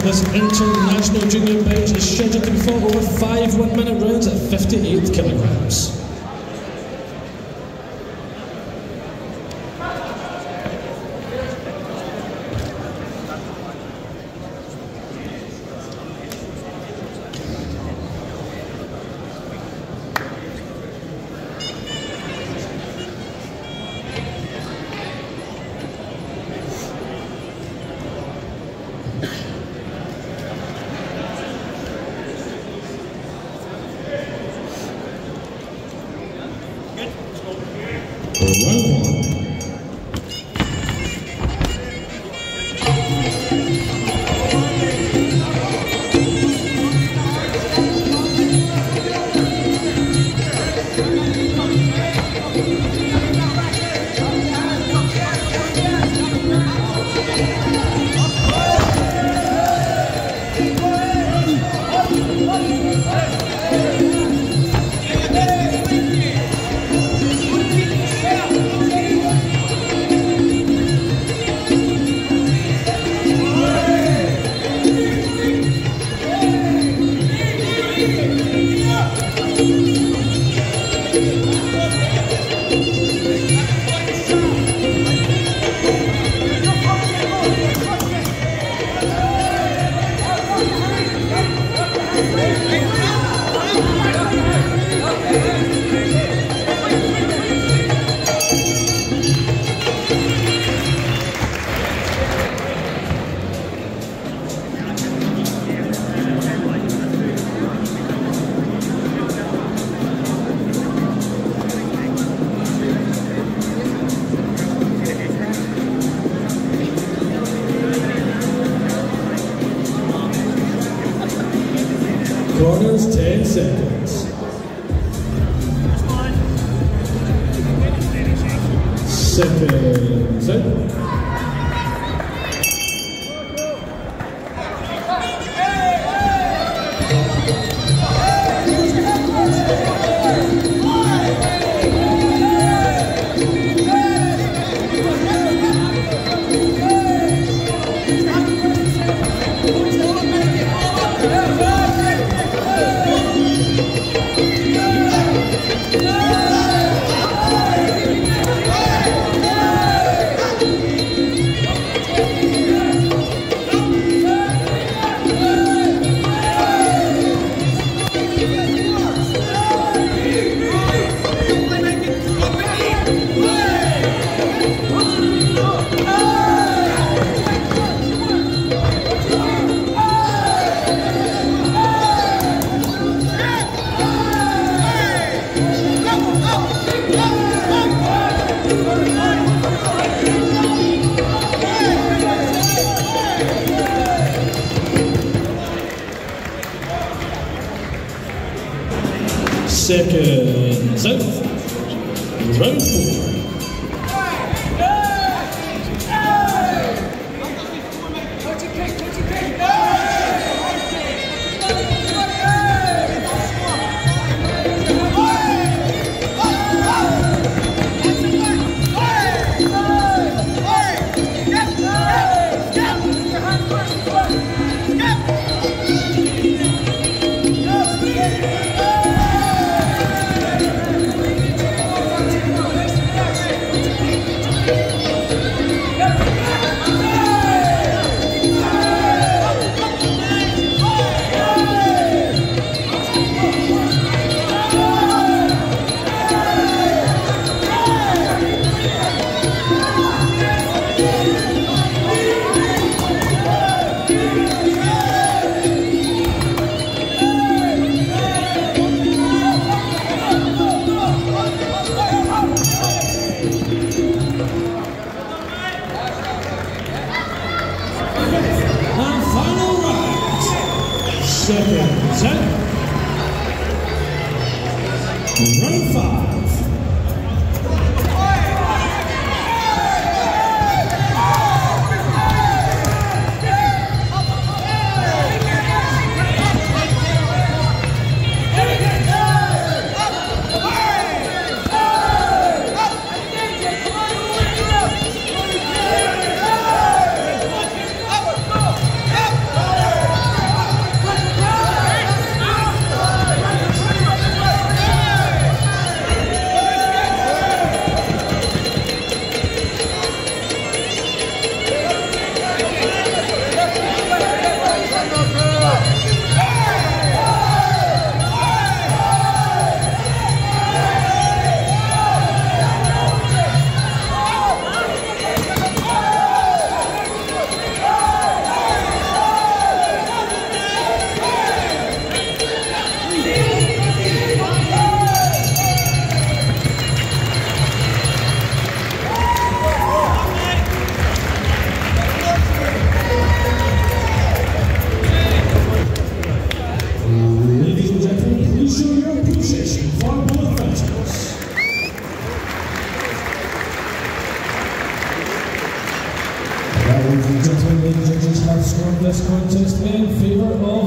this international junior bout is scheduled to be fought over five one-minute rounds at 58 kilograms. For round one, Corners 10 seconds. Seconds out. Seconds out. Round Seconds. Round five. This contest in favour of